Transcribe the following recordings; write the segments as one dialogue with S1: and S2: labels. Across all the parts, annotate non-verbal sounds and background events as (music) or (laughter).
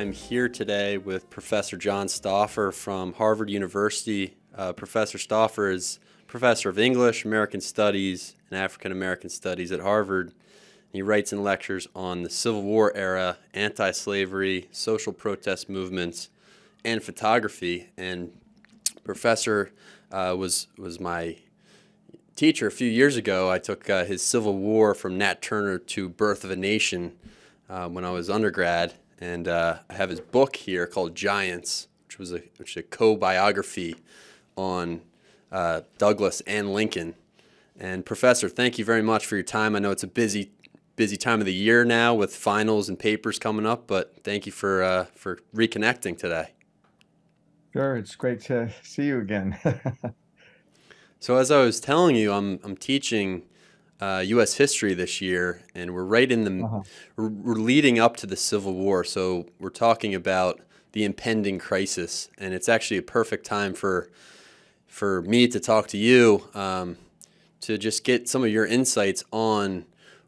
S1: I'm here today with Professor John Stauffer from Harvard University. Uh, professor Stauffer is professor of English, American Studies, and African American Studies at Harvard. He writes and lectures on the Civil War era, anti slavery, social protest movements, and photography. And Professor uh, was, was my teacher a few years ago. I took uh, his Civil War from Nat Turner to Birth of a Nation uh, when I was undergrad. And uh, I have his book here called Giants, which was a, which a co biography on uh, Douglass and Lincoln. And Professor, thank you very much for your time. I know it's a busy, busy time of the year now with finals and papers coming up, but thank you for uh, for reconnecting today.
S2: Sure, it's great to see you again. (laughs)
S1: so as I was telling you, I'm I'm teaching uh, U.S. history this year, and we're right in the uh-huh. we're, we're leading up to the Civil War. So we're talking about the impending crisis, and it's actually a perfect time for for me to talk to you um, to just get some of your insights on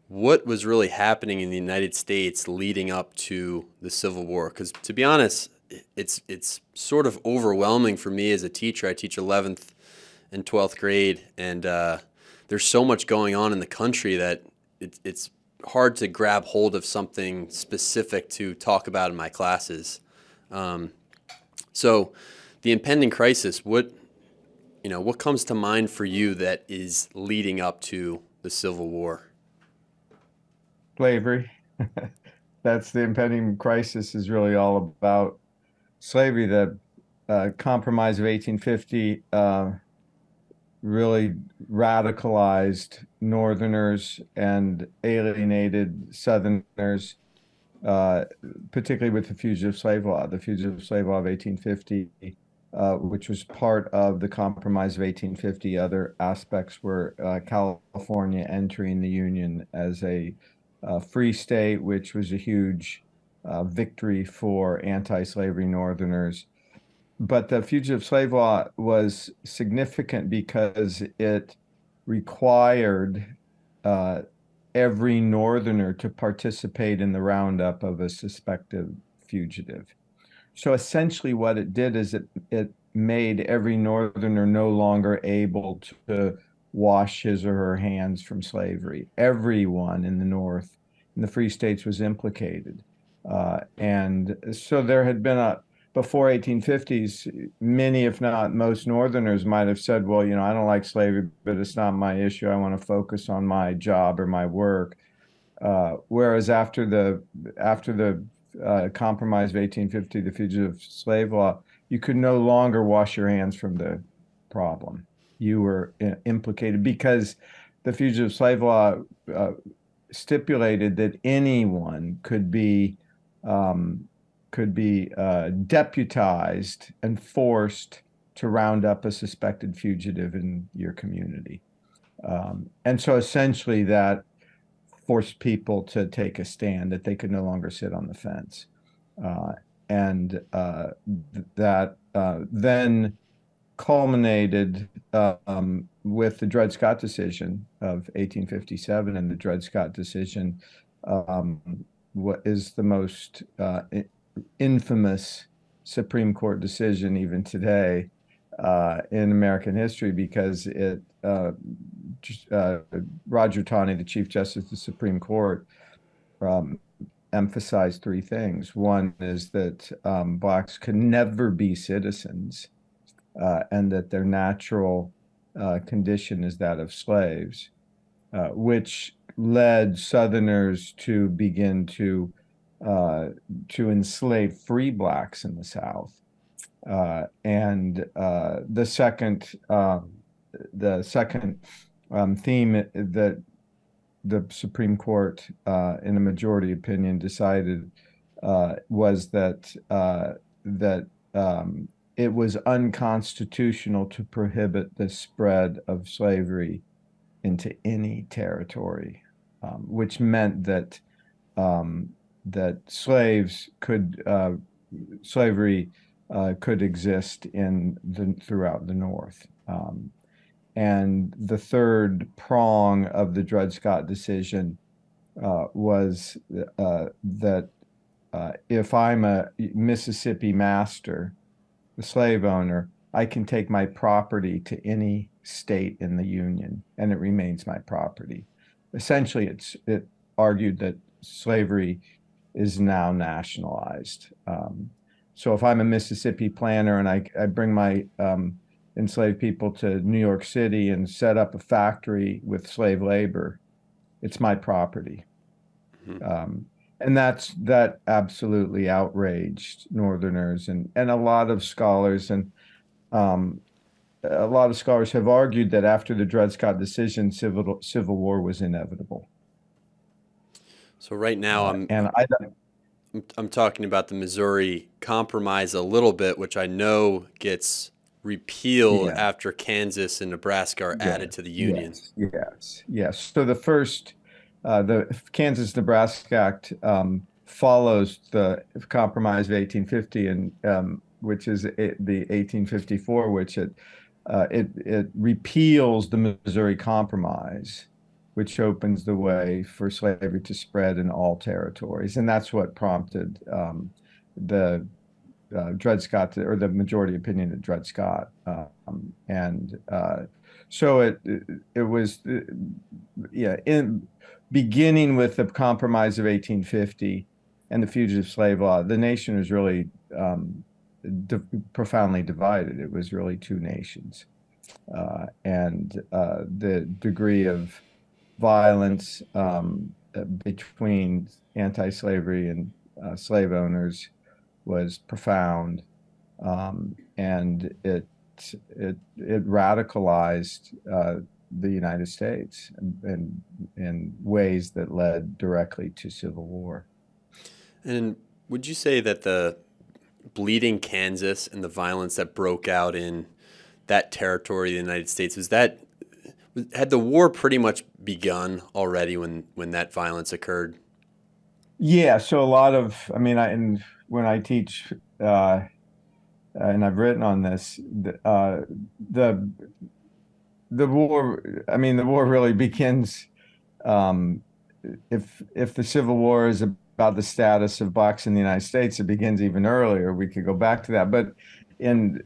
S1: what was really happening in the United States leading up to the Civil War. Because to be honest, it's it's sort of overwhelming for me as a teacher. I teach 11th and 12th grade, and uh, there's so much going on in the country that it, it's hard to grab hold of something specific to talk about in my classes. Um, so, the impending crisis. What you know, what comes to mind for you that is leading up to the Civil War?
S2: Slavery. (laughs) That's the impending crisis is really all about slavery. The uh, Compromise of 1850 uh, really radicalized Northerners and alienated Southerners, uh, particularly with the Fugitive Slave Law. The Fugitive Slave Law of 1850 uh, which was part of the Compromise of 1850. Other aspects were uh, California entering the Union as a uh, free state, which was a huge uh, victory for anti slavery Northerners. But the Fugitive Slave Law was significant because it required uh, every Northerner to participate in the roundup of a suspected fugitive. So essentially, what it did is it it made every Northerner no longer able to wash his or her hands from slavery. Everyone in the North, in the free states, was implicated, uh, and so there had been a before 1850s. Many, if not most, Northerners might have said, "Well, you know, I don't like slavery, but it's not my issue. I want to focus on my job or my work." Uh, whereas after the after the uh, Compromise of 1850, the Fugitive Slave Law, you could no longer wash your hands from the problem. You were uh, implicated because the Fugitive Slave Law uh, stipulated that anyone could be um, could be uh, deputized and forced to round up a suspected fugitive in your community. Um, and so essentially that forced people to take a stand that they could no longer sit on the fence. Uh, and uh, th- that uh, then culminated um, with the Dred Scott decision of 1857 and the Dred Scott decision um, what is the most uh, infamous Supreme Court decision even today uh, in American history because it uh, uh, Roger Taney, the Chief Justice of the Supreme Court, um, emphasized three things. One is that um, blacks can never be citizens, uh, and that their natural uh, condition is that of slaves, uh, which led Southerners to begin to uh, to enslave free blacks in the South. Uh, and the second um, the second um, theme that the Supreme Court, uh, in a majority opinion, decided uh, was that uh, that um, it was unconstitutional to prohibit the spread of slavery into any territory, um, which meant that um, that slaves could uh, slavery uh, could exist in the throughout the North. Um, and the third prong of the Dred Scott decision uh, was uh, that uh, if I'm a Mississippi master, the slave owner, I can take my property to any state in the Union and it remains my property. Essentially, it's it argued that slavery is now nationalized. Um, so if I'm a Mississippi planter and I, I bring my um, enslaved people to New York City and set up a factory with slave labor, it's my property. Mm-hmm. Um, and that's that absolutely outraged Northerners and and a lot of scholars and um, a lot of scholars have argued that after the Dred Scott decision, civil civil war was inevitable.
S1: So right now, I'm
S2: and I.
S1: I'm talking about the Missouri Compromise a little bit, which I know gets repealed yeah. after Kansas and Nebraska are added to the Union.
S2: Yes, yes, yes. So the first uh, the Kansas Nebraska Act um, follows the Compromise of 1850, and um, which is it, the 1854, which it, uh, it it repeals the Missouri Compromise, which opens the way for slavery to spread in all territories, and that's what prompted um, the uh, Dred Scott or the majority opinion of Dred Scott, um, and uh, so it it was uh, yeah in beginning with the Compromise of 1850 and the Fugitive Slave Law, the nation was really um, di- profoundly divided. It was really two nations. Uh, and uh, the degree of violence um, between anti slavery and uh, slave owners was profound. Um, and it, it, it radicalized uh, the United States in, in ways that led directly to civil war.
S1: And would you say that the bleeding Kansas and the violence that broke out in that territory of the United States was that had the war pretty much begun already when when that violence occurred?
S2: Yeah, so a lot of I mean, I and when I teach uh, and I've written on this, uh, the the war i mean the war really begins um, if if the civil war is about the status of blacks in the united states it begins even earlier we could go back to that but in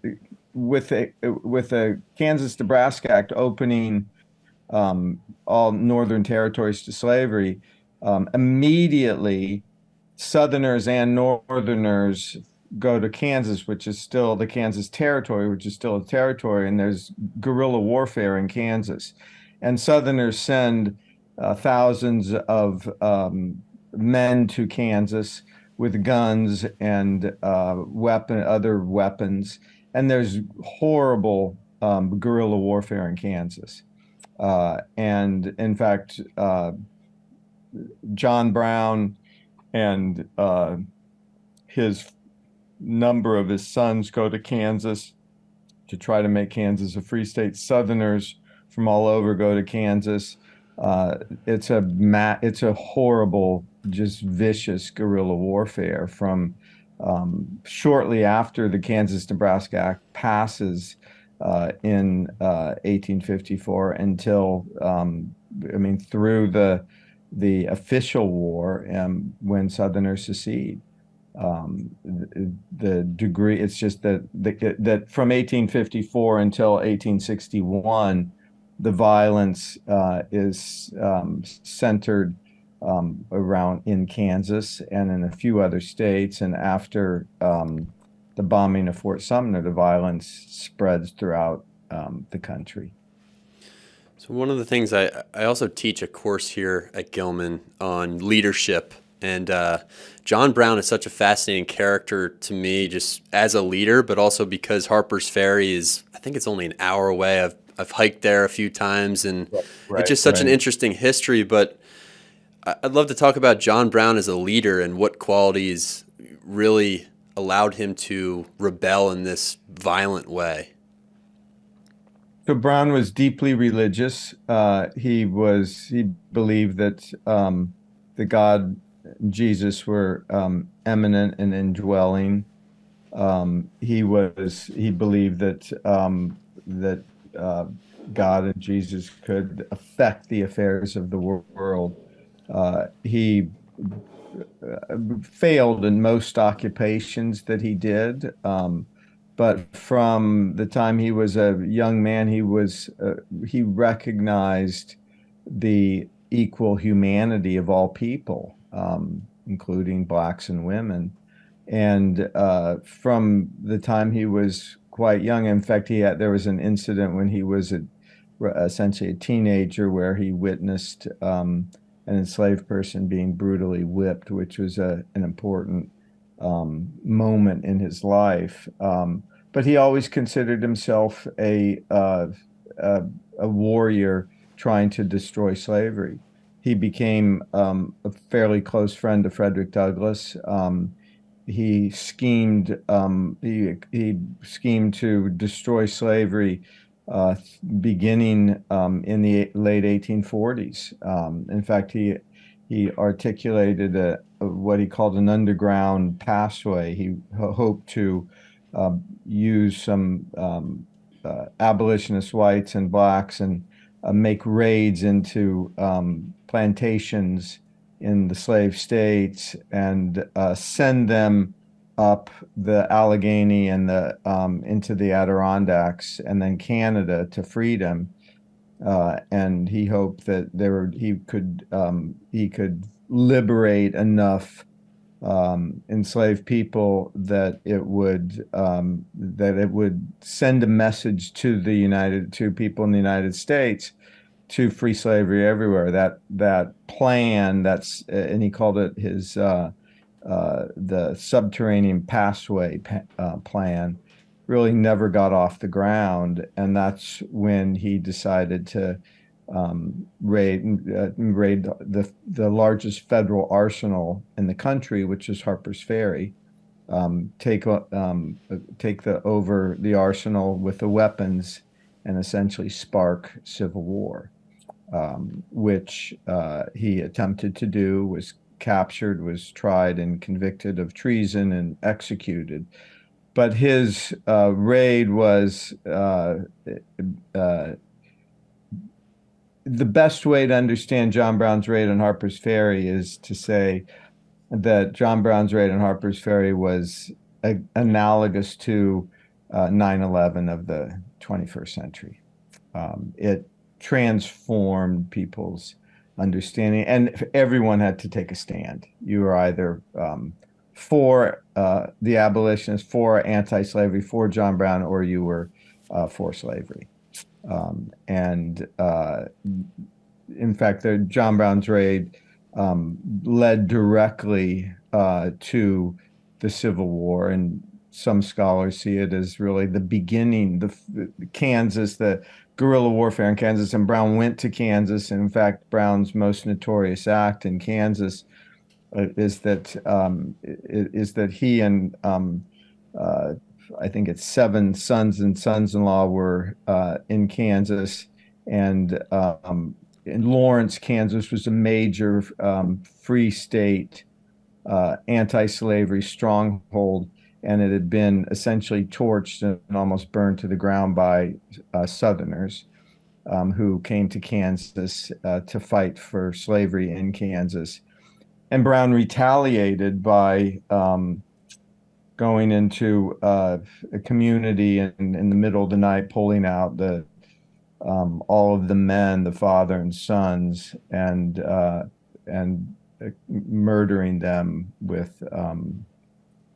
S2: with a with a kansas nebraska act opening um, all northern territories to slavery um, immediately southerners and northerners go to Kansas, which is still the Kansas territory, which is still a territory, and there's guerrilla warfare in Kansas. And Southerners send uh, thousands of um, men to Kansas with guns and uh, weapon, other weapons, and there's horrible um, guerrilla warfare in Kansas. Uh, and in fact, uh, John Brown and uh, his number of his sons go to Kansas to try to make Kansas a free state. Southerners from all over go to Kansas. Uh, it's a ma- it's a horrible, just vicious guerrilla warfare from um, shortly after the Kansas Nebraska Act passes uh, in uh, 1854 until um, I mean through the the official war um, when Southerners secede um, the, the, degree. It's just that that from 1854 until 1861, the violence uh, is um, centered um, around in Kansas and in a few other states. And after um, the bombing of Fort Sumter, the violence spreads throughout um, the country.
S1: So one of the things I I also teach a course here at Gilman on leadership and uh, John Brown is such a fascinating character to me, just as a leader, but also because Harper's Ferry is, I think it's only an hour away. I've, I've hiked there a few times, and right, it's just such right. an interesting history. But I'd love to talk about John Brown as a leader and what qualities really allowed him to rebel in this violent way.
S2: So Brown was deeply religious. Uh, he was he believed that um, the God Jesus were um, immanent and indwelling. Um, he was he believed that um, that uh, God and Jesus could affect the affairs of the world. Uh, he failed in most occupations that he did. Um, but from the time he was a young man, he was uh, he recognized the equal humanity of all people, um, including blacks and women. And uh, from the time he was quite young, in fact, he had there was an incident when he was a, essentially a teenager where he witnessed um, an enslaved person being brutally whipped, which was a, an important um, moment in his life. Um, but he always considered himself a, uh, a, a warrior trying to destroy slavery. He became um, a fairly close friend of Frederick Douglass. Um, he schemed um, he, he schemed to destroy slavery uh, beginning um, in the late 1840s. Um, in fact, he he articulated a, a, what he called an underground pathway. He hoped to uh, use some um, uh, abolitionist whites and blacks and uh, make raids into um, plantations in the slave states and uh, send them up the Allegheny and the um, into the Adirondacks and then Canada to freedom. Uh, and he hoped that there he could um, he could liberate enough um, enslaved people that it would um, that it would send a message to the United to people in the United States to free slavery everywhere. That that plan that's and he called it his uh, uh, the subterranean passway uh, plan really never got off the ground, and that's when he decided to um, raid uh, raid the the largest federal arsenal in the country, which is Harper's Ferry. Um, take um, take the over the arsenal with the weapons and essentially spark civil war um, which uh, he attempted to do, was captured, was tried and convicted of treason and executed. But his uh, raid was uh, uh the best way to understand John Brown's raid on Harper's Ferry is to say that John Brown's raid on Harper's Ferry was a, analogous to uh, 9 11 of the 21st century. Um, it transformed people's understanding, and everyone had to take a stand. You were either um, for uh, the abolitionists, for anti-slavery, for John Brown, or you were uh, for slavery. Um, and uh, in fact, the John Brown's raid um, led directly uh, to the Civil War, and some scholars see it as really the beginning. The, the Kansas, the guerrilla warfare in Kansas, and Brown went to Kansas. And in fact, Brown's most notorious act in Kansas uh, is that um, is that he and um, uh, I think it's seven sons and sons-in-law were uh, in Kansas, and um, in Lawrence, Kansas was a major um, free state, uh, anti-slavery stronghold and it had been essentially torched and almost burned to the ground by uh, Southerners um, who came to Kansas uh, to fight for slavery in Kansas. And Brown retaliated by um, going into uh, a community in, in the middle of the night, pulling out the um, all of the men, the father and sons, and uh, and uh, murdering them with um,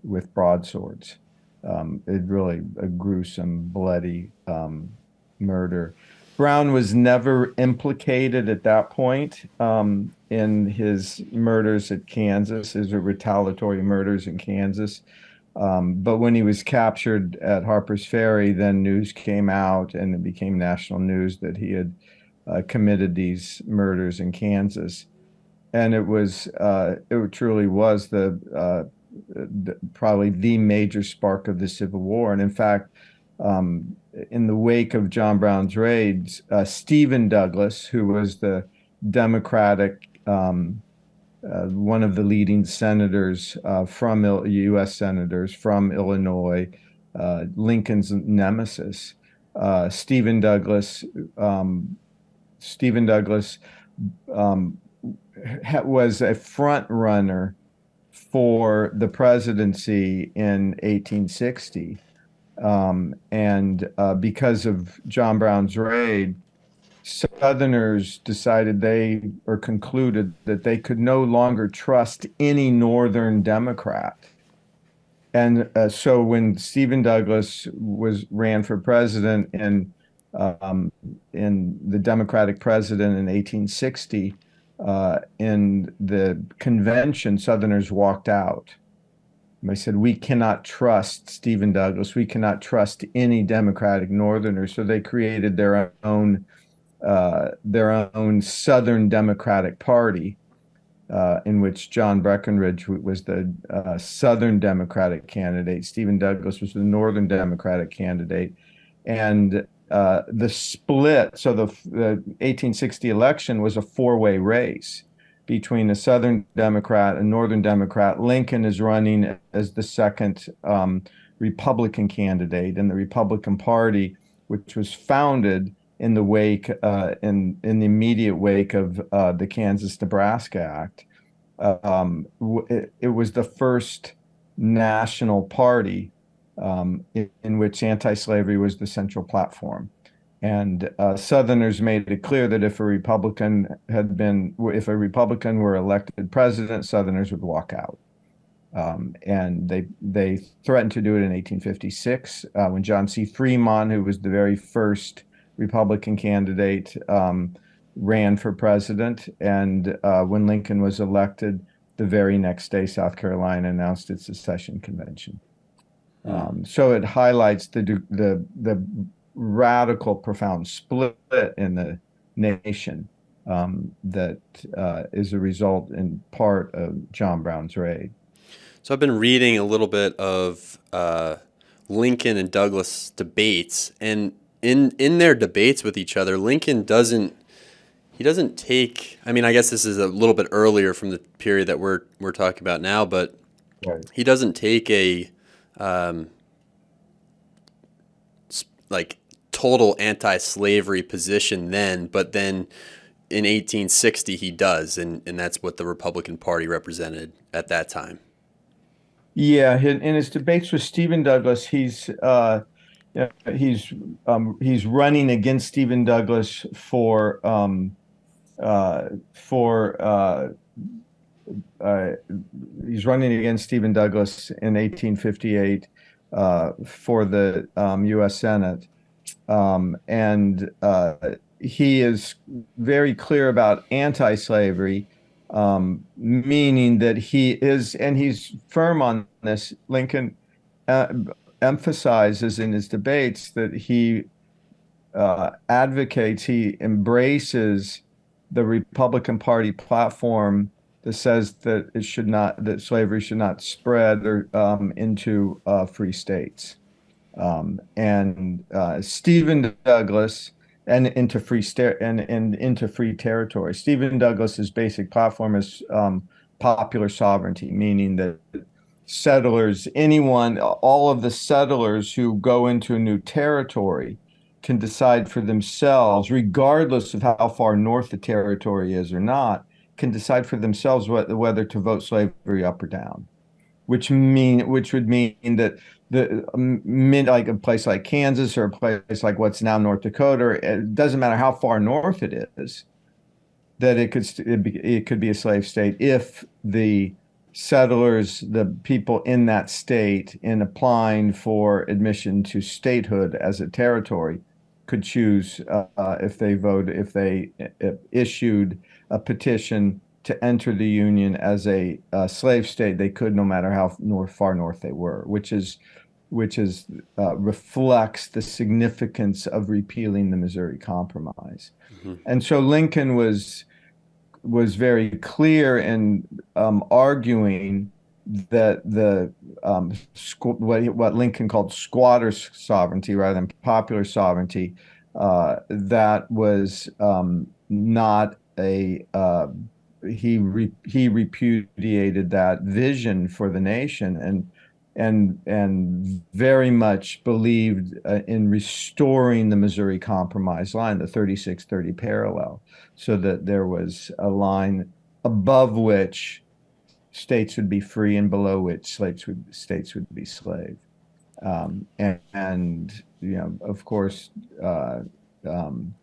S2: with broadswords. Um, it really a gruesome, bloody um, murder. Brown was never implicated at that point um, in his murders at Kansas, his retaliatory murders in Kansas. Um, but when he was captured at Harper's Ferry, then news came out and it became national news that he had uh, committed these murders in Kansas. And it was, uh, it truly was the uh, probably the major spark of the Civil War. And in fact, um, in the wake of John Brown's raids, uh, Stephen Douglas, who was the Democratic, um, uh, one of the leading senators uh, from Il- U.S. senators from Illinois, uh, Lincoln's nemesis, uh, Stephen Douglas, um, Stephen Douglas um, was a front runner for the presidency in 1860. Um, and uh, because of John Brown's raid, Southerners decided they or concluded that they could no longer trust any Northern Democrat. And uh, so when Stephen Douglas was ran for president in um, in the Democratic president in 1860, uh, in the convention, Southerners walked out. They said, We cannot trust Stephen Douglas. We cannot trust any Democratic Northerner. So they created their own uh, their own Southern Democratic Party, uh, in which John Breckinridge was the uh, Southern Democratic candidate, Stephen Douglas was the Northern Democratic candidate, and uh, the split. So the, the 1860 election was a four-way race between a Southern Democrat and Northern Democrat. Lincoln is running as the second um, Republican candidate, and the Republican Party, which was founded in the wake, uh, in in the immediate wake of uh, the Kansas-Nebraska Act. Um, it, it, was the first national party um, in, in, which anti-slavery was the central platform. And uh, Southerners made it clear that if a Republican had been, if a Republican were elected president, Southerners would walk out. Um, and they they threatened to do it in 1856 uh, when John C. Fremont, who was the very first Republican candidate, um, ran for president. And uh, when Lincoln was elected, the very next day, South Carolina announced its secession convention. Um, so it highlights the the the radical, profound split in the nation um, that uh, is a result in part of John Brown's raid.
S1: So I've been reading a little bit of uh, Lincoln and Douglas debates, and in in their debates with each other, Lincoln doesn't he doesn't take. I mean, I guess this is a little bit earlier from the period that we're we're talking about now, but right. he doesn't take a um, like total anti-slavery position then, but then in 1860 he does, and, and that's what the Republican Party represented at that time.
S2: Yeah, in, his debates with Stephen Douglas, he's uh, he's um, he's running against Stephen Douglas for um, uh, for uh, uh, he's running against Stephen Douglas in 1858 uh, for the um, U.S. Senate, um, and uh, he is very clear about anti-slavery, um, meaning that he is, and he's firm on this. Lincoln uh, emphasizes in his debates that he uh, advocates, he embraces the Republican Party platform that says that it should not, that slavery should not spread or um, into uh, free states um, and uh, Stephen Douglas and into free sta- and, and into free territory. Stephen Douglas's basic platform is um, popular sovereignty, meaning that settlers, anyone, all of the settlers who go into a new territory can decide for themselves, regardless of how far north the territory is or not, can decide for themselves what, whether to vote slavery up or down, which mean which would mean that the um, mid like a place like Kansas or a place like what's now North Dakota, it uh, doesn't matter how far north it is, that it could it, be, it could be a slave state if the settlers, the people in that state, in applying for admission to statehood as a territory, could choose uh, if they voted if they uh, issued a petition to enter the union as a, a slave state. They could, no matter how north, far north they were, which is which is uh, reflects the significance of repealing the Missouri Compromise. Mm-hmm. And so Lincoln was was very clear in um, arguing that the um, squ- what, what Lincoln called squatter sovereignty rather than popular sovereignty uh, that was um, not a uh, he re- he repudiated that vision for the nation and and and very much believed uh, in restoring the Missouri Compromise line, the 3630 parallel, so that there was a line above which states would be free and below which states would states would be slave. Um, and, and, you know, of course, uh, um,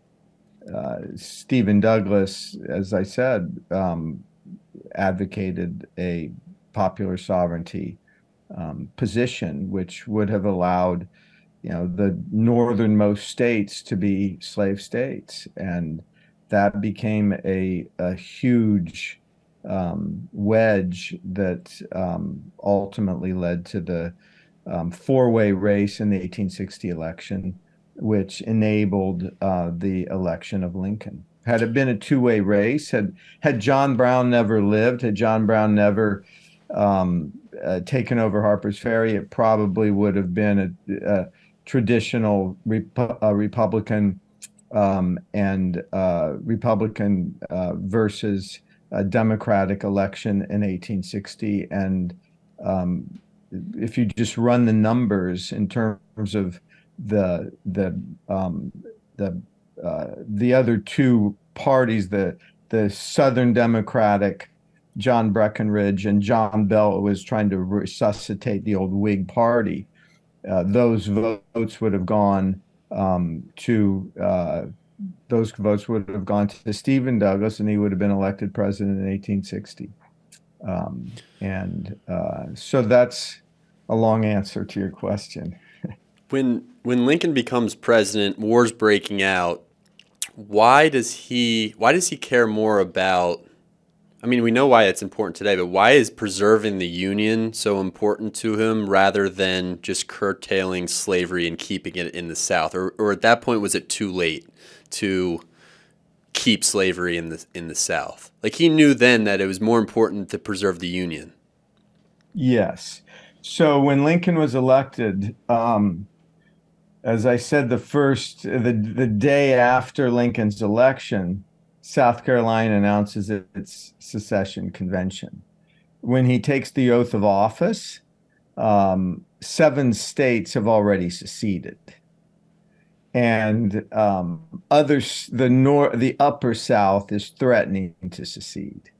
S2: uh, Stephen Douglas, as I said, um, advocated a popular sovereignty um, position, which would have allowed, you know, the northernmost states to be slave states, and that became a a huge um, wedge that um, ultimately led to the um, four-way race in the 1860 election, which enabled uh, the election of Lincoln. Had it been a two-way race, had had John Brown never lived, had John Brown never um, uh, taken over Harper's Ferry, it probably would have been a, a traditional a Republican um, and uh, Republican uh, versus a Democratic election in 1860. And um, if you just run the numbers in terms of the the um, the uh, the other two parties, the the Southern Democratic John Breckinridge and John Bell was trying to resuscitate the old Whig Party. Uh, those votes would have gone um, to uh, those votes would have gone to Stephen Douglas, and he would have been elected president in 1860. Um, and uh, so that's a long answer to your question. (laughs)
S1: when when Lincoln becomes president, wars breaking out. Why does he why does he care more about I mean, we know why it's important today, but why is preserving the Union so important to him rather than just curtailing slavery and keeping it in the South? Or, or at that point, was it too late to keep slavery in the in the South? Like he knew then that it was more important to preserve the Union.
S2: Yes. So when Lincoln was elected, um, as I said, the first the the day after Lincoln's election, South Carolina announces its secession convention. When he takes the oath of office, um, seven states have already seceded, and um, others, the north, the upper South is threatening to secede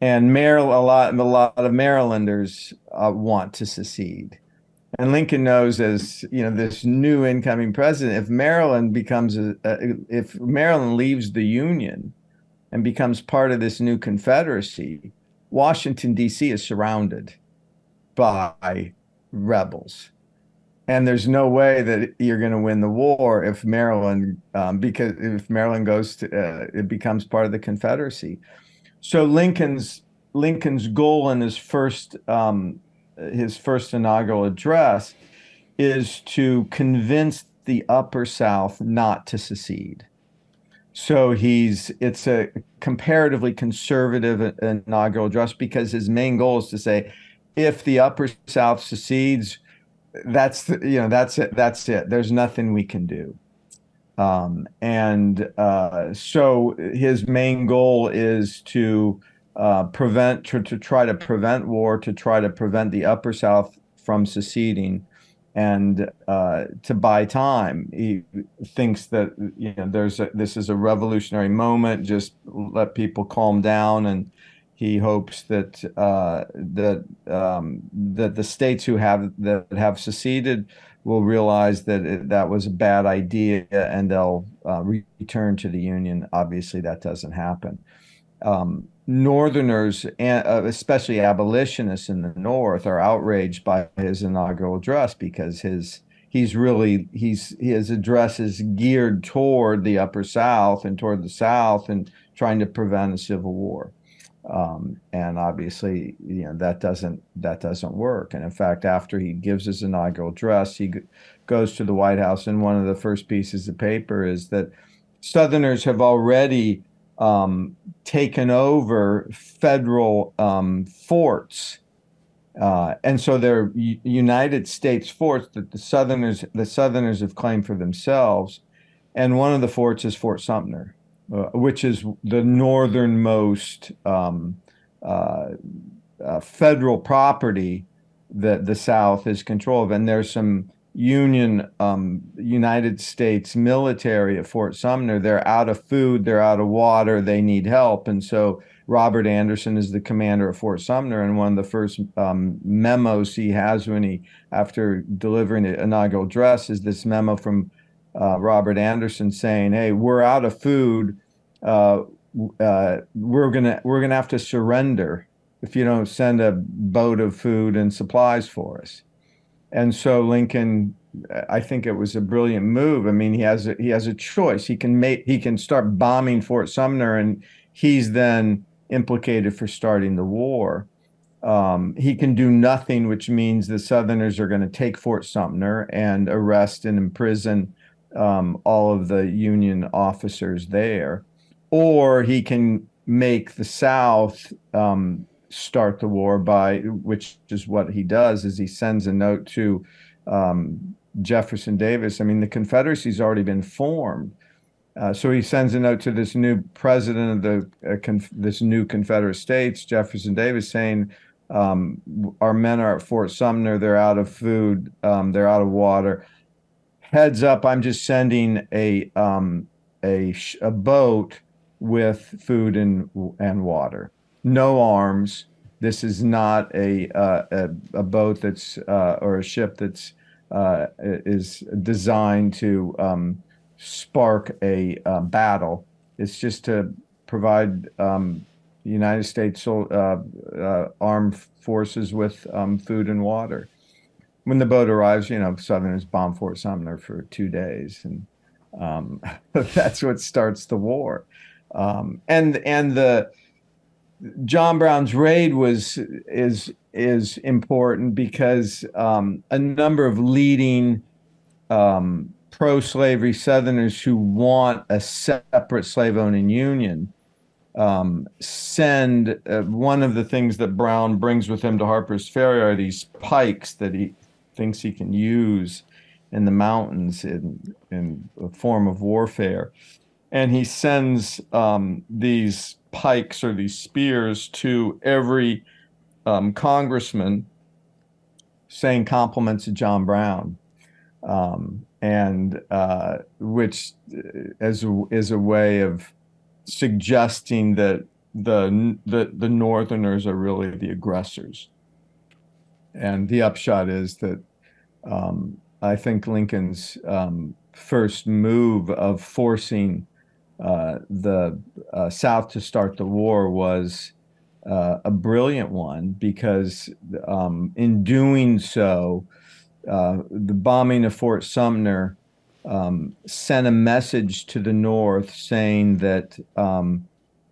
S2: and Maryland, a lot, a lot of Marylanders uh, want to secede. And Lincoln knows, as you know, this new incoming president, if Maryland becomes a, a, if Maryland leaves the Union and becomes part of this new Confederacy, Washington D.C. is surrounded by rebels, and there's no way that you're going to win the war if Maryland, um, because if Maryland goes to, uh, it becomes part of the Confederacy. So Lincoln's Lincoln's goal in his first um, his first inaugural address is to convince the upper South not to secede. So he's it's a comparatively conservative inaugural address because his main goal is to say, if the upper South secedes, that's the, you know that's it that's it. There's nothing we can do. Um, and uh, so his main goal is to uh, prevent, to, to try to prevent war, to try to prevent the Upper South from seceding, and uh, to buy time. He thinks that you know there's a, this is a revolutionary moment. Just let people calm down, and he hopes that uh, that um, that the states who have that have seceded will realize that it, that was a bad idea and they'll uh, return to the union. Obviously, that doesn't happen. Um, Northerners, uh, especially abolitionists in the North, are outraged by his inaugural address because his he's really he's his address is geared toward the Upper South and toward the South and trying to prevent a civil war. Um, and obviously, you know that doesn't that doesn't work. And in fact, after he gives his inaugural address, he g- goes to the White House, and one of the first pieces of paper is that Southerners have already um, taken over federal um, forts, uh, and so they're U- United States forts that the Southerners the Southerners have claimed for themselves. And one of the forts is Fort Sumter uh, which is the northernmost um, uh, uh, federal property that the South is control of. And there's some Union um, United States military at Fort Sumter. They're out of food, they're out of water, they need help. And so Robert Anderson is the commander of Fort Sumter. And one of the first um, memos he has when he, after delivering the inaugural address, is this memo from uh, Robert Anderson saying, Hey, we're out of food. Uh, uh, we're gonna we're gonna have to surrender if you don't send a boat of food and supplies for us. And so Lincoln, I think it was a brilliant move. I mean, he has a, he has a choice. He can make he can start bombing Fort Sumter, and he's then implicated for starting the war. Um, he can do nothing, which means the Southerners are going to take Fort Sumter and arrest and imprison um, all of the Union officers there, or he can make the South um, start the war by, which is what he does, is he sends a note to um, Jefferson Davis. I mean, the Confederacy's already been formed. Uh, so he sends a note to this new president of the uh, conf- this new Confederate States, Jefferson Davis, saying, um, "Our men are at Fort Sumter. They're out of food. Um, they're out of water. Heads up! I'm just sending a um, a, a boat with food and and water." no arms. This is not a uh, a, a, boat that's uh, or a ship that's uh, is designed to um, spark a uh, battle. It's just to provide um, United States uh, uh, armed forces with um, food and water. When the boat arrives, you know, Southerners bomb Fort Sumter for two days, and um, (laughs) that's what starts the war. Um, and and the John Brown's raid was is is important because um, a number of leading um, pro-slavery Southerners who want a separate slave-owning union um, send uh, one of the things that Brown brings with him to Harper's Ferry are these pikes that he thinks he can use in the mountains in in a form of warfare, and he sends um, these pikes or these spears to every um, congressman saying compliments to John Brown, um, and uh, which as uh, a, is a way of suggesting that the, the the Northerners are really the aggressors. And the upshot is that um, I think Lincoln's um, first move of forcing uh, the uh, South to start the war was uh, a brilliant one because um, in doing so, uh, the bombing of Fort Sumter um, sent a message to the North saying that um,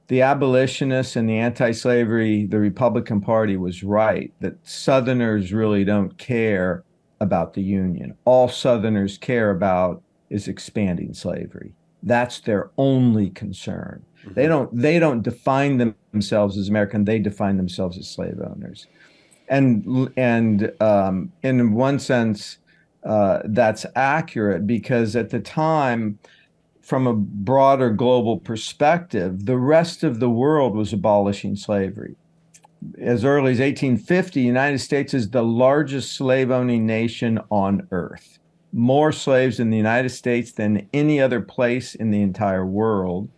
S2: the abolitionists and the anti-slavery, the Republican Party was right that Southerners really don't care about the Union. All Southerners care about is expanding slavery. That's their only concern. Mm-hmm. They don't they don't define them, themselves as American. They define themselves as slave owners, and and um, in one sense, uh, that's accurate because at the time, from a broader global perspective, the rest of the world was abolishing slavery. As early as 1850, the United States is the largest slave owning nation on earth more slaves in the United States than any other place in the entire world.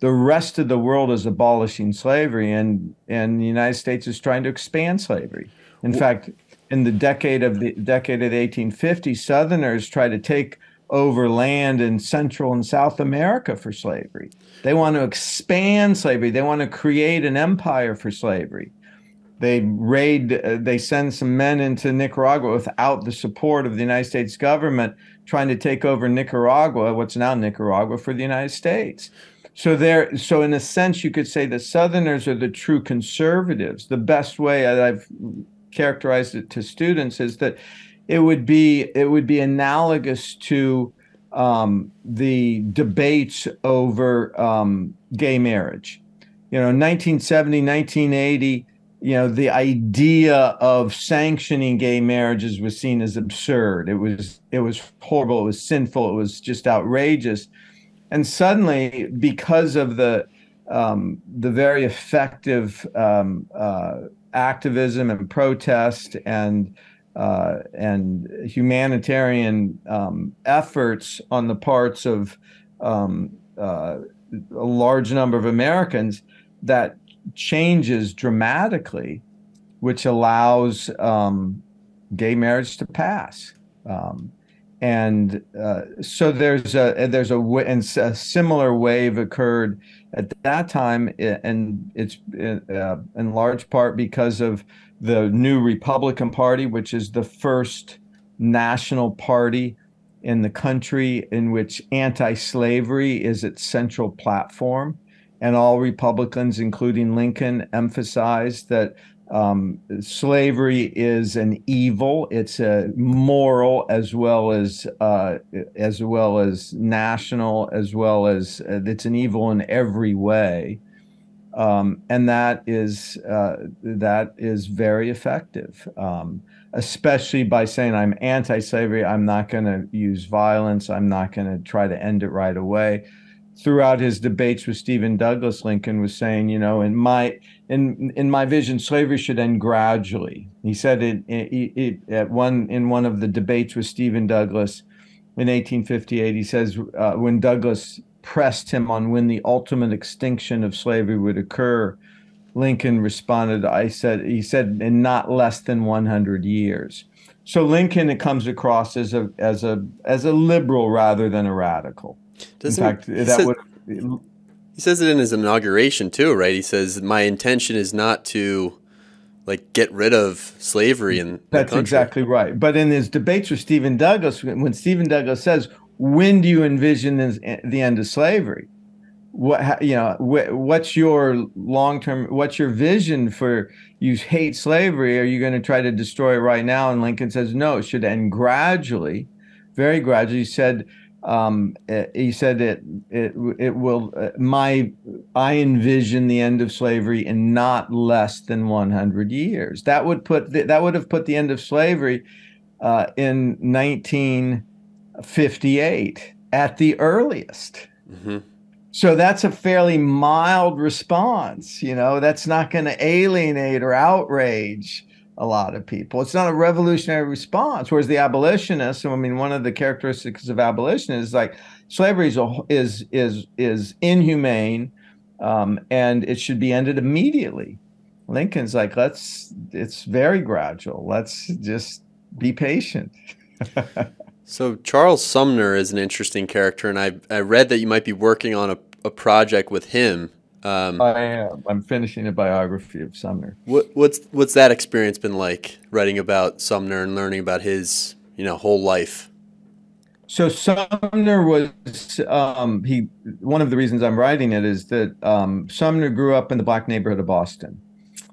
S2: The rest of the world is abolishing slavery, and, and the United States is trying to expand slavery. In well, fact, in the decade of the decade of the 1850s, Southerners tried to take over land in Central and South America for slavery. They want to expand slavery. They want to create an empire for slavery they raid uh, they send some men into nicaragua without the support of the united states government trying to take over nicaragua what's now nicaragua for the united states. So there so in a sense you could say the southerners are the true conservatives. The best way i've characterized it to students is that it would be it would be analogous to um, the debates over um, gay marriage. You know 1970 1980 you know the idea of sanctioning gay marriages was seen as absurd. It was it was horrible. It was sinful. It was just outrageous. And suddenly because of the um, the very effective um, uh, activism and protest and uh, and humanitarian um, efforts on the parts of um, uh, a large number of Americans that changes dramatically, which allows um, gay marriage to pass. Um, and uh, so there's a there's a, and a similar wave occurred at that time, and it's uh, in large part because of the new Republican Party, which is the first national party in the country in which anti-slavery is its central platform, and all Republicans, including Lincoln, emphasized that um, slavery is an evil. It's a moral as well as uh, as well as national, as well as uh, it's an evil in every way, um, and that is uh, that is very effective. Um, especially by saying I'm anti-slavery, I'm not going to use violence. I'm not going to try to end it right away throughout his debates with Stephen Douglas, Lincoln was saying, you know, in my in in my vision, slavery should end gradually. He said it, it, it at one in one of the debates with Stephen Douglas in 1858. He says uh, when Douglas pressed him on when the ultimate extinction of slavery would occur, Lincoln responded, "I said he said in not less than 100 years." So Lincoln it comes across as a as a as a liberal rather than a radical.
S1: Doesn't, in fact, that said, would. He says it in his inauguration too, right? He says, "My intention is not to." like get rid of slavery and
S2: that's exactly right but in his debates with stephen douglas when stephen douglas says when do you envision this, the end of slavery what you know what's your long term what's your vision for you hate slavery are you going to try to destroy it right now and lincoln says no it should end gradually very gradually he said um, eh, he said it it it will uh, my I envision the end of slavery in not less than 100 years. That would put the, that would have put the end of slavery uh, in 1958 at the earliest. Mm-hmm. So that's a fairly mild response. You know, that's not going to alienate or outrage a lot of people. It's not a revolutionary response. Whereas the abolitionists, I mean, one of the characteristics of abolition is like slavery is is is, is inhumane, um, and it should be ended immediately. Lincoln's like, let's. It's very gradual. Let's just be patient. (laughs)
S1: so Charles Sumner is an interesting character, and I I read that you might be working on a, a project with him
S2: um, I am. I'm finishing a biography of Sumner.
S1: What, what's what's that experience been like writing about Sumner and learning about his you know whole life?
S2: So Sumner was um, he. One of the reasons I'm writing it is that um, Sumner grew up in the black neighborhood of Boston.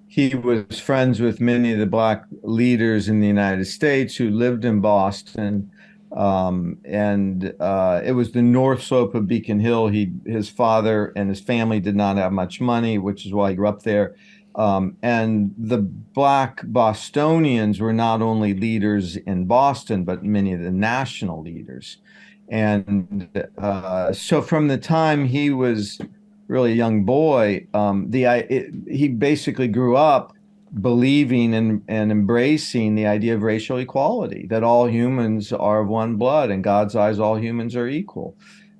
S2: He was friends with many of the black leaders in the United States who lived in Boston. Um, and uh, it was the north slope of Beacon Hill. He, his father and his family did not have much money, which is why he grew up there. Um, and the black Bostonians were not only leaders in Boston, but many of the national leaders. And uh, so, from the time he was really a young boy, um, the it, he basically grew up believing and, and embracing the idea of racial equality that all humans are of one blood and god's eyes all humans are equal.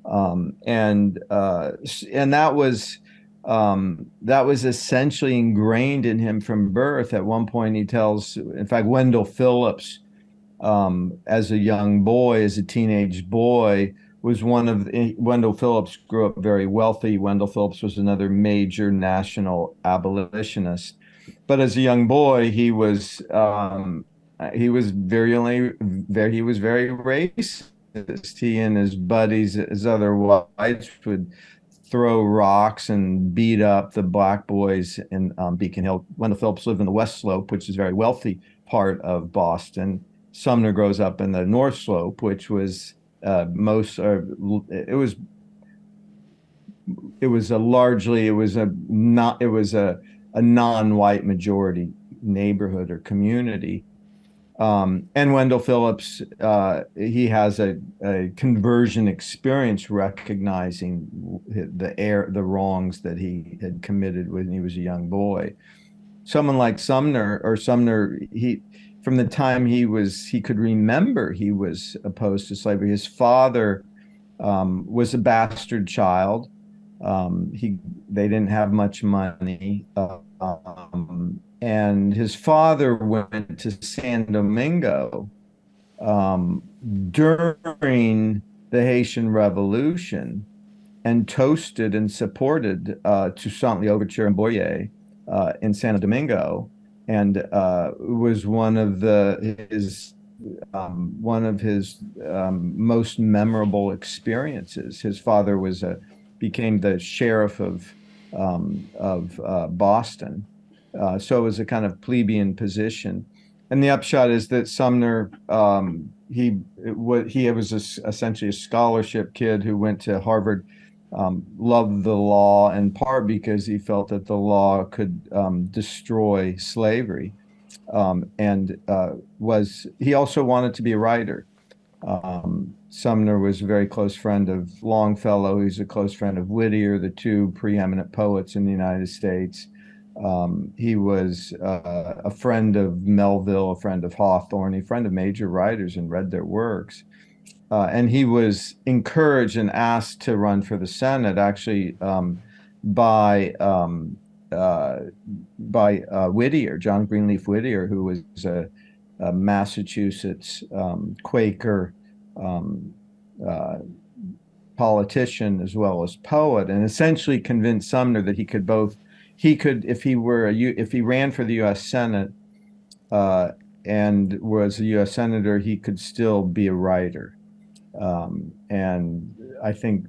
S2: Um, and uh, and that was um, that was essentially ingrained in him from birth. At one point he tells in fact wendell phillips um, as a young boy as a teenage boy was one of Wendell Phillips grew up very wealthy. Wendell Phillips was another major national abolitionist but as a young boy, he was um, he was virulently very he was very racist. He and his buddies, his other whites, would throw rocks and beat up the black boys in um, Beacon Hill. Wendell Phillips lived in the West Slope, which is a very wealthy part of Boston. Sumner grows up in the North Slope, which was uh, most, or it was, it was a largely, it was a not, it was a a non-white majority neighborhood or community. Um, and Wendell Phillips, uh, he has a, a, conversion experience recognizing the air, the wrongs that he had committed when he was a young boy. Someone like Sumner or Sumner, he from the time he was he could remember he was opposed to slavery. His father um, was a bastard child. Um, he they didn't have much money, um, and his father went to San Domingo um, during the Haitian Revolution and toasted and supported uh, Toussaint Louverture and Boyer uh, in Santo Domingo, and uh, was one of the his um, one of his um, most memorable experiences. His father was a became the sheriff of um, of uh, Boston, uh, so it was a kind of plebeian position. And the upshot is that Sumner um, he what he was a, essentially a scholarship kid who went to Harvard um, loved the law in part because he felt that the law could um, destroy slavery. Um, and uh, was he also wanted to be a writer. Um, Sumner was a very close friend of Longfellow. He's a close friend of Whittier, the two preeminent poets in the United States. Um, he was uh, a friend of Melville, a friend of Hawthorne, a friend of major writers, and read their works. Uh, and he was encouraged and asked to run for the Senate actually um, by um, uh, by uh, Whittier, John Greenleaf Whittier, who was a, a Massachusetts um, Quaker um, uh, politician as well as poet, and essentially convinced Sumner that he could both he could if he were a if he ran for the U.S. Senate uh, and was a U.S. senator, he could still be a writer. Um, and I think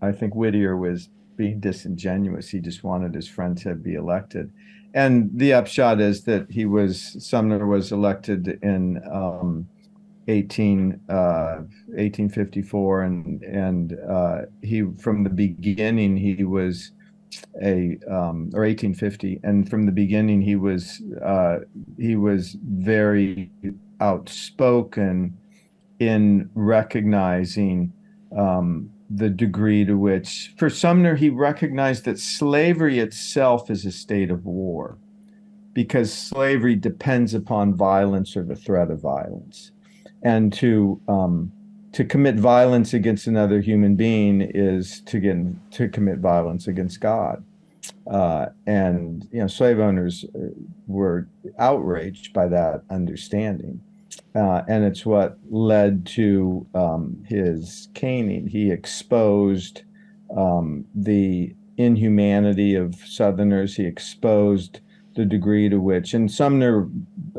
S2: I think Whittier was being disingenuous. He just wanted his friend to be elected. And the upshot is that he was Sumner was elected in um, 18, uh, 1854, and and uh, he from the beginning he was a um, or 1850, and from the beginning he was uh, he was very outspoken in recognizing um, the degree to which, for Sumner, he recognized that slavery itself is a state of war because slavery depends upon violence or the threat of violence. And to um, to commit violence against another human being is to get to commit violence against God. Uh, and you know, slave owners uh, were outraged by that understanding uh, and it's what led to um, his caning. He exposed um, the inhumanity of Southerners. He exposed the degree to which, and Sumner,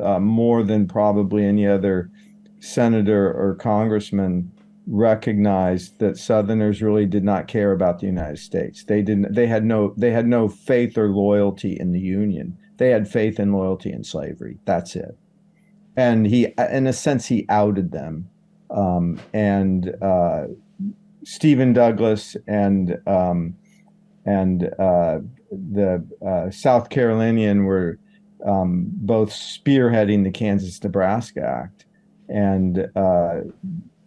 S2: uh, more than probably any other senator or congressman, recognized that Southerners really did not care about the United States. They didn't. They had no. They had no faith or loyalty in the Union. They had faith and loyalty in slavery. That's it and he, in a sense, he outed them. Um, and uh, Stephen Douglas and um, and uh, the uh, South Carolinian were um, both spearheading the Kansas-Nebraska Act, and uh,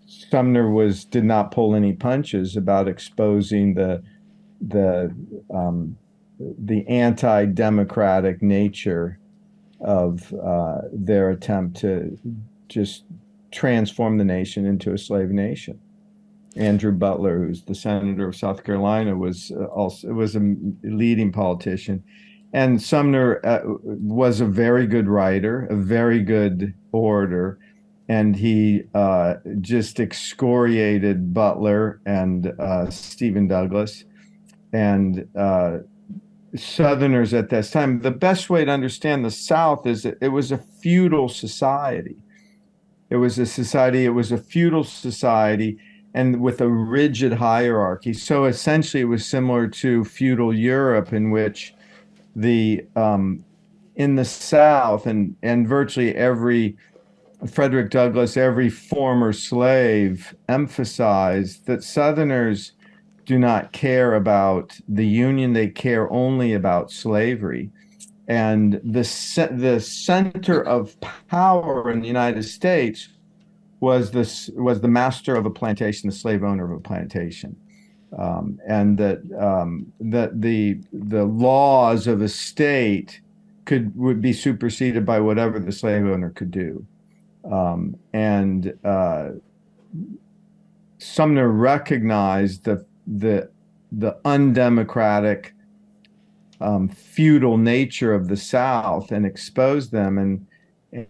S2: Sumner was did not pull any punches about exposing the the um, the anti-democratic nature of uh, their attempt to just transform the nation into a slave nation. Andrew Butler, who's the senator of South Carolina, was uh, also was a leading politician, and Sumner uh, was a very good writer, a very good orator, and he uh, just excoriated Butler and uh, Stephen Douglas, and uh, Southerners at this time. The best way to understand the South is that it was a feudal society. It was a society, it was a feudal society and with a rigid hierarchy. So essentially, it was similar to feudal Europe, in which the um, in the South and and virtually every Frederick Douglass, every former slave emphasized that Southerners do not care about the Union, they care only about slavery. And the, the center of power in the United States was, this, was the master of a plantation, the slave owner of a plantation. Um, and that, um, that the, the laws of a state could would be superseded by whatever the slave owner could do. Um, and uh, Sumner recognized the the the undemocratic um, feudal nature of the South and exposed them, and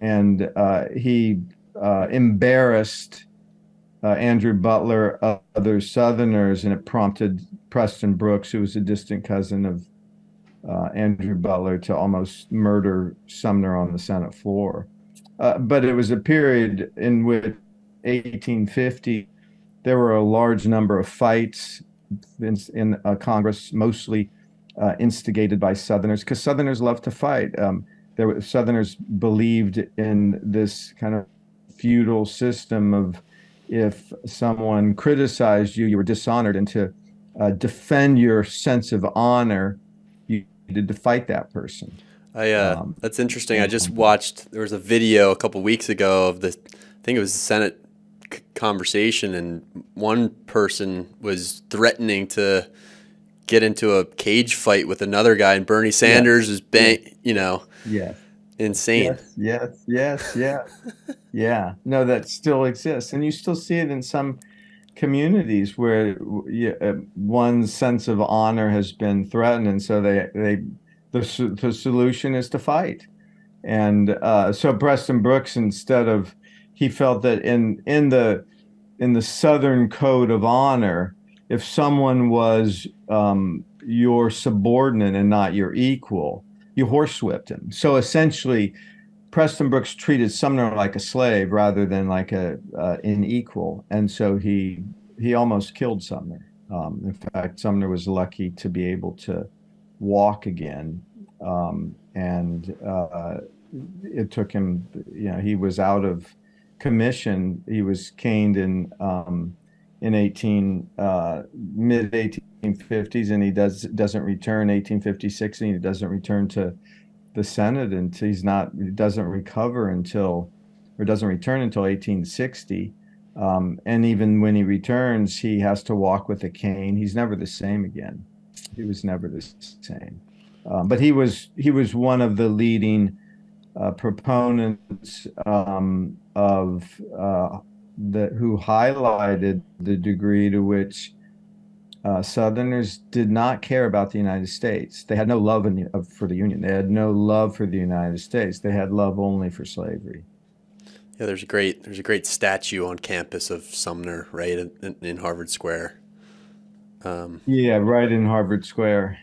S2: and uh, he uh, embarrassed uh, Andrew Butler, other Southerners, and it prompted Preston Brooks, who was a distant cousin of uh, Andrew Butler, to almost murder Sumner on the Senate floor. Uh, but it was a period in which 1850 there were a large number of fights in, in uh, Congress, mostly uh, instigated by Southerners, because Southerners love to fight. Um, there were, Southerners believed in this kind of feudal system of if someone criticized you, you were dishonored, and to uh, defend your sense of honor, you needed to fight that person.
S1: I uh, um, that's interesting. I just watched. There was a video a couple weeks ago of the, I think it was the Senate conversation, and one person was threatening to get into a cage fight with another guy, and Bernie Sanders is bang, you know,
S2: yeah,
S1: insane.
S2: Yes, yes, yes, yes. yeah. No, that still exists, and you still see it in some communities where uh, one's sense of honor has been threatened, and so they they the the solution is to fight, and uh, so Preston Brooks instead of he felt that in in the in the Southern Code of Honor, if someone was um, your subordinate and not your equal, you horsewhipped him. So essentially, Preston Brooks treated Sumner like a slave rather than like a uh, an equal, and so he he almost killed Sumner. Um, in fact, Sumner was lucky to be able to walk again, um, and uh, it took him. You know, he was out of commission. He was caned in um, in 18 uh, mid 1850s, and he does doesn't return 1856, and he doesn't return to the Senate until he's not he doesn't recover until or doesn't return until 1860. Um, and even when he returns, he has to walk with a cane. He's never the same again. He was never the same. Um, but he was he was one of the leading uh, proponents um, of uh, the who highlighted the degree to which uh, Southerners did not care about the United States. They had no love the, for the Union. They had no love for the United States. They had love only for slavery.
S1: Yeah, there's a great there's a great statue on campus of Sumner, right in, in Harvard Square.
S2: Um, yeah, right in Harvard Square.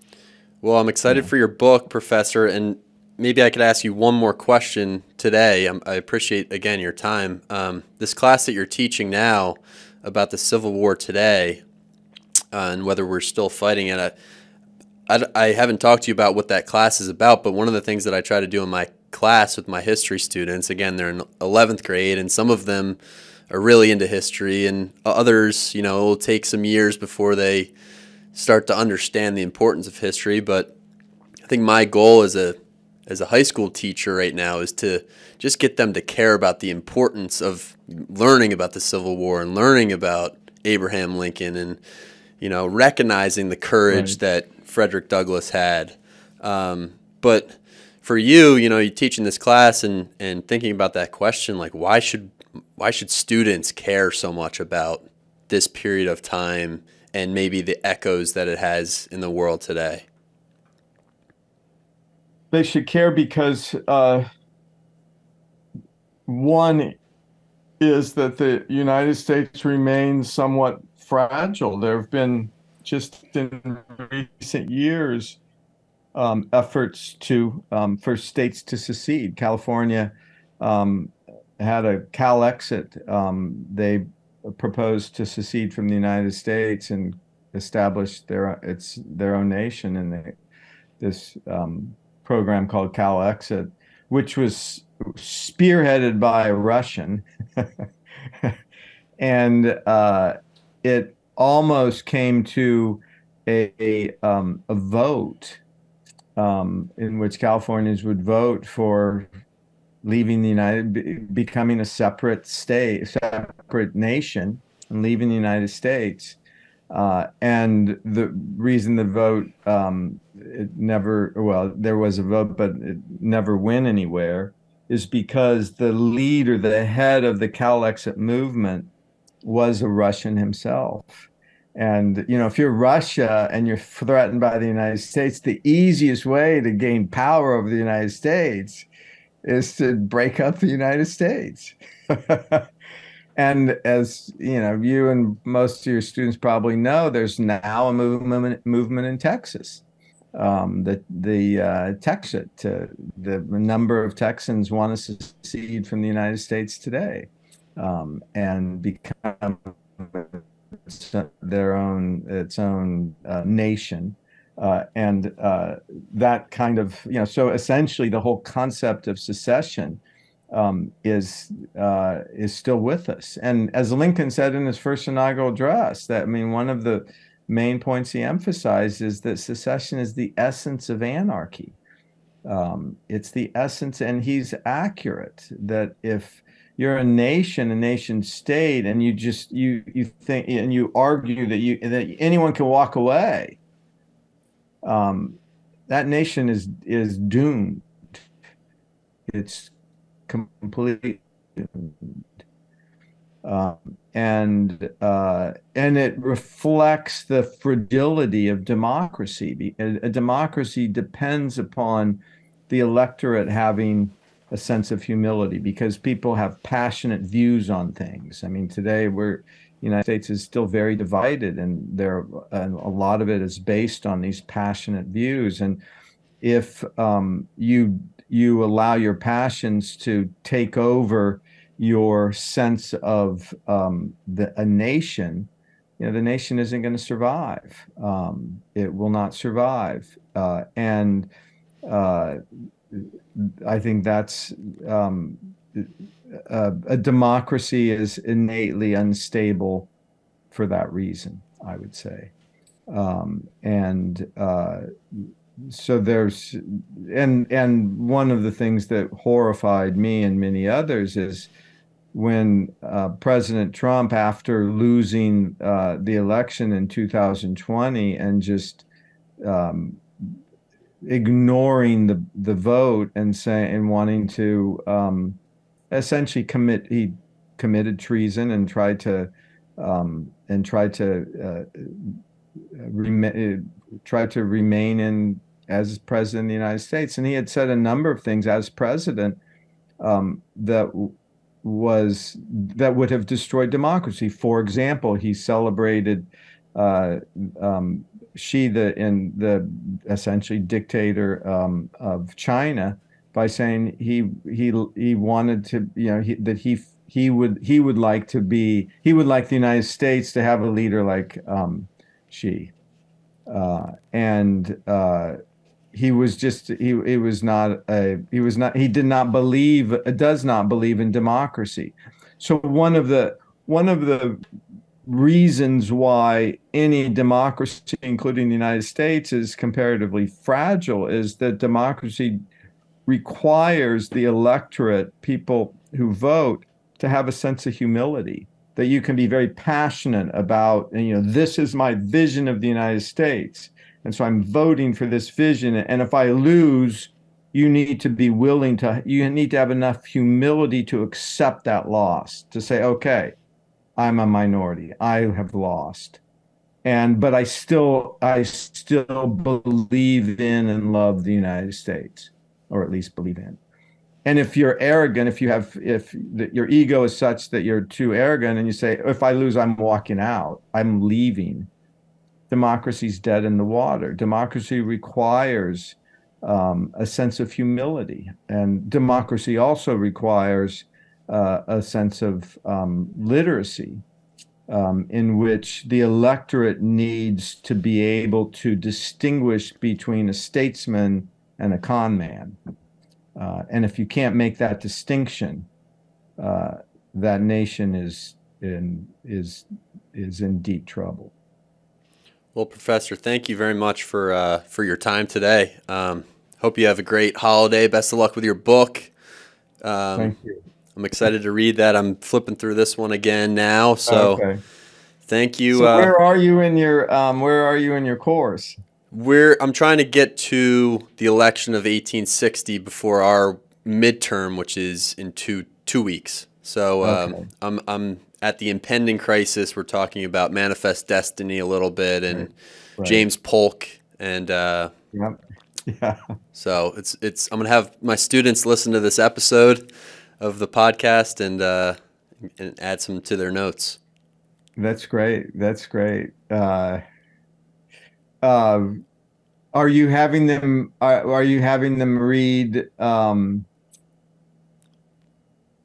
S2: (laughs)
S1: well, I'm excited yeah. for your book, Professor, and maybe I could ask you one more question today. Um, I appreciate again your time. Um, this class that you're teaching now about the Civil War today uh, and whether we're still fighting it. I, I, I haven't talked to you about what that class is about, but one of the things that I try to do in my class with my history students, again, they're in 11th grade, and some of them are really into history, and others, you know, will take some years before they start to understand the importance of history. But I think my goal as a as a high school teacher right now is to just get them to care about the importance of learning about the Civil War and learning about Abraham Lincoln and you know recognizing the courage right. that Frederick Douglass had. Um, but for you, you know, you're teaching this class and and thinking about that question, like why should why should students care so much about this period of time and maybe the echoes that it has in the world today?
S2: they should care because uh, one is that the United States remains somewhat fragile. There have been just in recent years um, efforts to um, for states to secede. California um, had a Cal exit. Um, they proposed to secede from the United States and establish their its their own nation, in they, this um, program called Cal Exit, which was spearheaded by a Russian. (laughs) and uh, it almost came to a, a, um, a vote um, in which Californians would vote for leaving the United, becoming a separate state, separate nation, and leaving the United States. Uh, and the reason the vote um, never well there was a vote but it never went anywhere is because the leader the head of the Calexit movement was a Russian himself and you know if you're Russia and you're threatened by the United States the easiest way to gain power over the United States is to break up the United States (laughs) and as you know, you and most of your students probably know, there's now a movement movement in Texas. Um, the the uh, Texit, uh, the number of Texans want to secede from the United States today, um, and become their own its own uh, nation. Uh, and uh, that kind of you know so essentially the whole concept of secession um, is uh, is still with us. And as Lincoln said in his first inaugural address, that I mean, one of the main points he emphasized is that secession is the essence of anarchy. Um, it's the essence, and he's accurate that if you're a nation, a nation state, and you just you you think and you argue that you that anyone can walk away, um, that nation is is doomed. It's completely um, and uh, and it reflects the fragility of democracy. A, a, democracy depends upon the electorate having a sense of humility because people have passionate views on things. I mean, today we're United States is still very divided, and there and a lot of it is based on these passionate views. And if um, you you allow your passions to take over your sense of um, the, a nation, you know, the nation isn't going to survive. Um, it will not survive. Uh, and uh, I think that's a, a, democracy is innately unstable for that reason, I would say. Um, and uh, so there's and and one of the things that horrified me and many others is when uh, President Trump, after losing uh, the election in 2020 and just um, ignoring the the vote and saying and wanting to um, essentially commit he committed treason and tried to um, and tried to uh, rem- tried to remain in as president of the United States, and he had said a number of things as president um, that was that would have destroyed democracy. For example, he celebrated uh, um, Xi, the in the essentially dictator um, of China, by saying he he he wanted to you know he, that he he would he would like to be he would like the United States to have a leader like um, Xi, uh, and uh, he was just he he was not a he was not he did not believe does not believe in democracy. So one of the one of the reasons why any democracy including the united states is comparatively fragile is that democracy requires the electorate people who vote to have a sense of humility that you can be very passionate about you know this is my vision of the united states and so I'm voting for this vision. And if I lose, you need to be willing to, you need to have enough humility to accept that loss, to say, okay, I'm a minority. I have lost. And, but I still, I still believe in and love the United States, or at least believe in. And if you're arrogant, if you have, if your ego is such that you're too arrogant and you say, if I lose, I'm walking out, I'm leaving democracy's dead in the water. Democracy requires um, a sense of humility, and democracy also requires uh, a sense of um, literacy. Um, in which the electorate needs to be able to distinguish between a statesman and a con man. Uh, and if you can't make that distinction, uh, that nation is in is is in deep trouble.
S1: Well, Professor, thank you very much for uh, for your time today. Um, hope you have a great holiday. Best of luck with your book.
S2: Um, thank you.
S1: I'm excited to read that. I'm flipping through this one again now. So, okay. thank you.
S2: So uh, where are you in your um, Where are you in your course?
S1: We're I'm trying to get to the election of 1860 before our midterm, which is in two two weeks. So um, okay. I'm I'm at the impending crisis. We're talking about manifest destiny a little bit and right. Right. James Polk and uh,
S2: yep. (laughs) yeah.
S1: So it's it's I'm gonna have my students listen to this episode of the podcast and uh, and add some to their notes.
S2: That's great. That's great. Uh, uh, are you having them? Are, are you having them read um,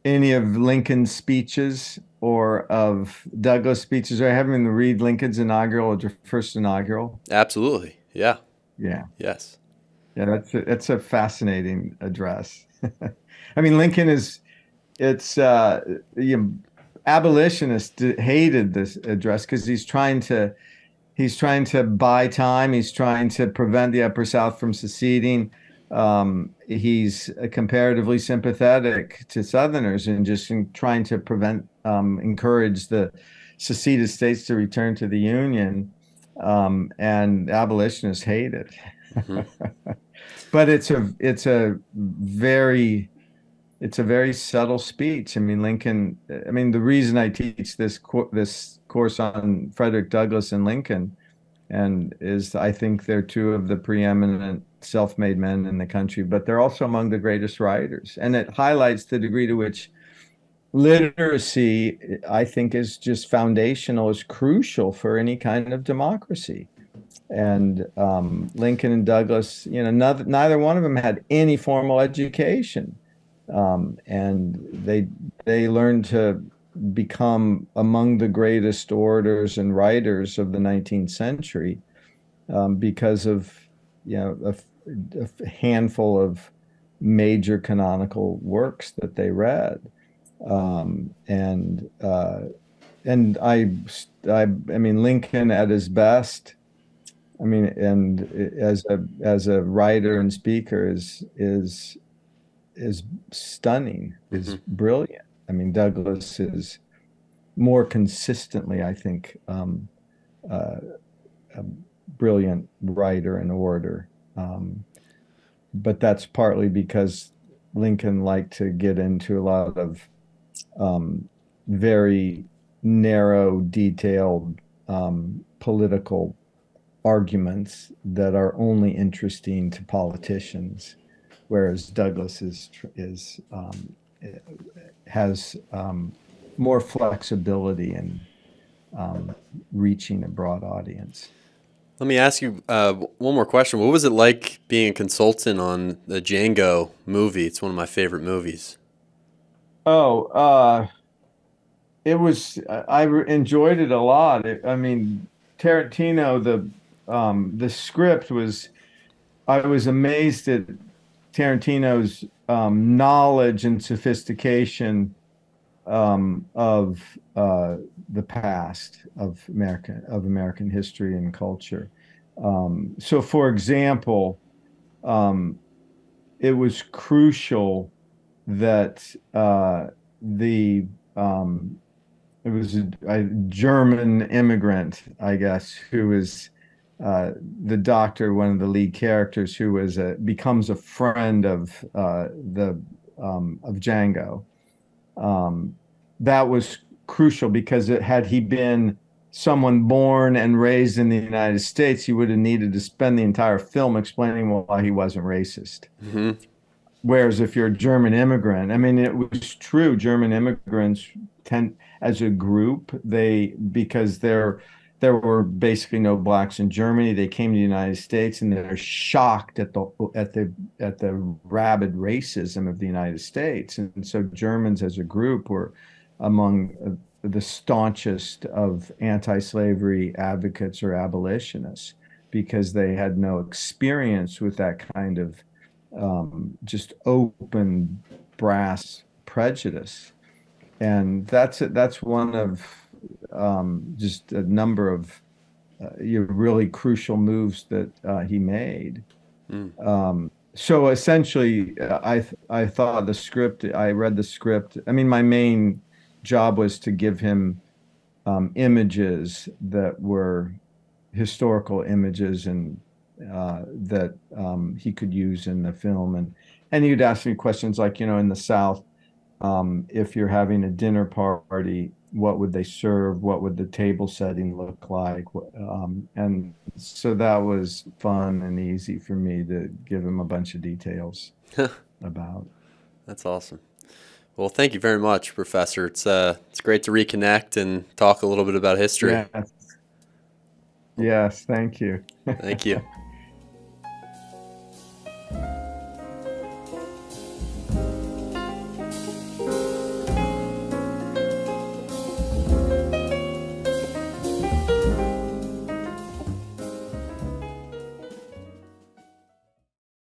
S2: any of Lincoln's speeches or of Douglas speeches? Are you having them read Lincoln's inaugural or first inaugural?
S1: Absolutely. Yeah.
S2: Yeah.
S1: Yes.
S2: Yeah, that's a, that's a fascinating address. (laughs) I mean, Lincoln is it's uh, you know, abolitionists hated this address because he's trying to he's trying to buy time. He's trying to prevent the Upper South from seceding. Um, he's comparatively sympathetic to Southerners and just trying to prevent um, encourage the seceded states to return to the Union. Um, and abolitionists hate it. Mm-hmm. (laughs) but it's a it's a very it's a very subtle speech. I mean, Lincoln. I mean, the reason I teach this this course on Frederick Douglass and Lincoln, and is I think they're two of the preeminent self-made men in the country, but they're also among the greatest writers, and it highlights the degree to which literacy, I think, is just foundational, is crucial for any kind of democracy. And um, Lincoln and Douglass, you know, neither, neither one of them had any formal education um, and they they learned to become among the greatest orators and writers of the 19th century um, because of you know a, a, handful of major canonical works that they read um, and uh, and I, I I mean Lincoln at his best I mean and as a as a writer and speaker is is is stunning, is mm-hmm. brilliant. I mean, Douglass is more consistently, I think, um, uh, a brilliant writer and orator. Um, but that's partly because Lincoln liked to get into a lot of um, very narrow, detailed um, political arguments that are only interesting to politicians whereas Douglass is is um, has um, more flexibility in um, reaching a broad audience.
S1: Let me ask you uh, one more question. What was it like being a consultant on the Django movie? It's one of my favorite movies.
S2: Oh, uh, it was. I enjoyed it a lot. It, I mean, Tarantino. The um, the script was. I was amazed at Tarantino's um, knowledge and sophistication um, of uh, the past of American of American history and culture. Um, so, for example, um, it was crucial that uh, the um, it was a, a, German immigrant, I guess, who was uh, the doctor, one of the lead characters, who was a, becomes a friend of uh, the um, of Django. Um, that was crucial because it, had he been someone born and raised in the United States, he would have needed to spend the entire film explaining why he wasn't racist. Mm-hmm. Whereas if you're a German immigrant, I mean, it was true. German immigrants tend, as a group, they because they're there were basically no blacks in Germany. They came to the United States and they're shocked at the at the at the rabid racism of the United States. And so Germans as a group were among the staunchest of anti-slavery advocates or abolitionists because they had no experience with that kind of um, just open brass prejudice. And that's that's one of um, just a number of uh, really crucial moves that uh, he made. Mm. Um, so essentially, uh, I I thought the script. I read the script. I mean, my main job was to give him um, images that were historical images and uh, that um, he could use in the film. And and he'd ask me questions like, you know, in the South, um, if you're having a dinner party, what would they serve? What would the table setting look like? Um, and so that was fun and easy for me to give them a bunch of details about.
S1: That's awesome. Well, thank you very much, Professor. It's uh, it's great to reconnect and talk a little bit about history.
S2: Yes, yes thank you.
S1: thank you. (laughs)